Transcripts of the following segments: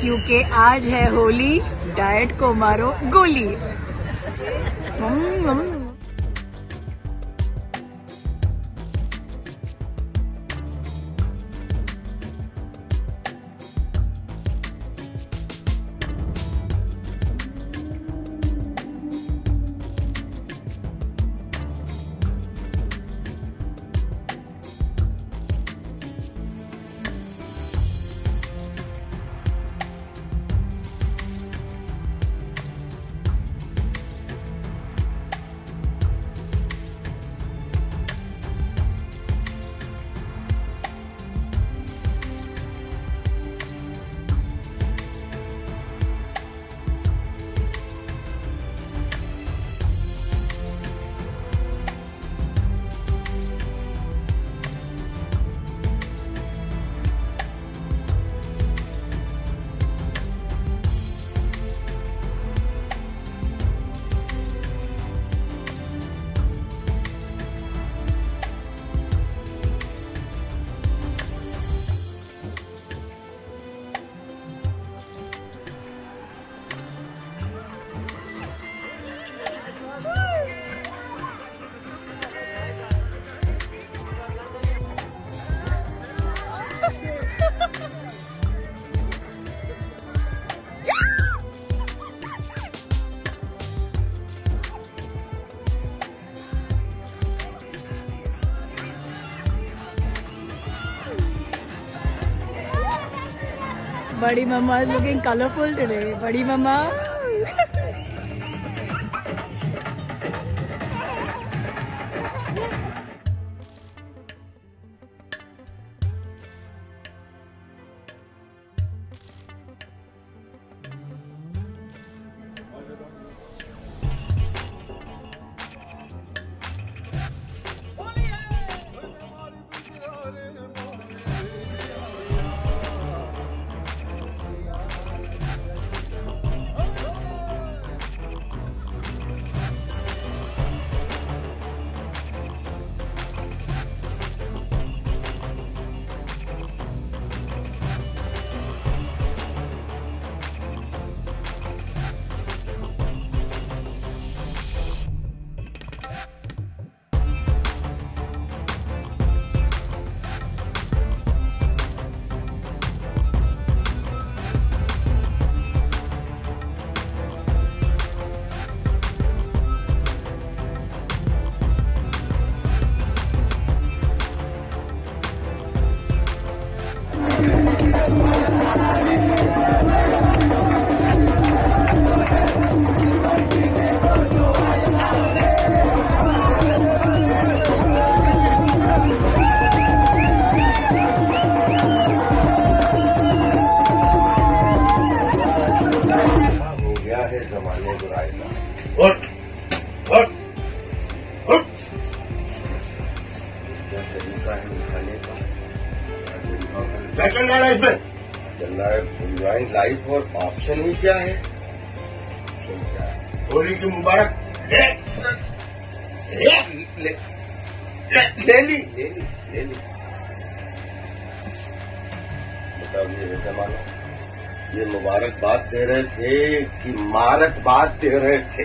क्योंकि आज है होली डाइट को मारो गोली। Buddy Mama is looking colorful today. Buddy Mama. क्या चल रहा है इसमें चल रहा है लाइफ और ऑप्शन ही क्या है? होली की मुबारक। ले। ले। ले। ले। ले ली ले ली ले ली बताओ ये है जमाना ये मुबारकबाद दे रहे थे कि मारकबाद दे रहे थे?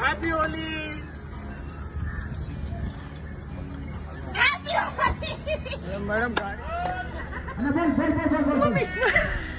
Happy Holi! Happy Holi! Madam, God.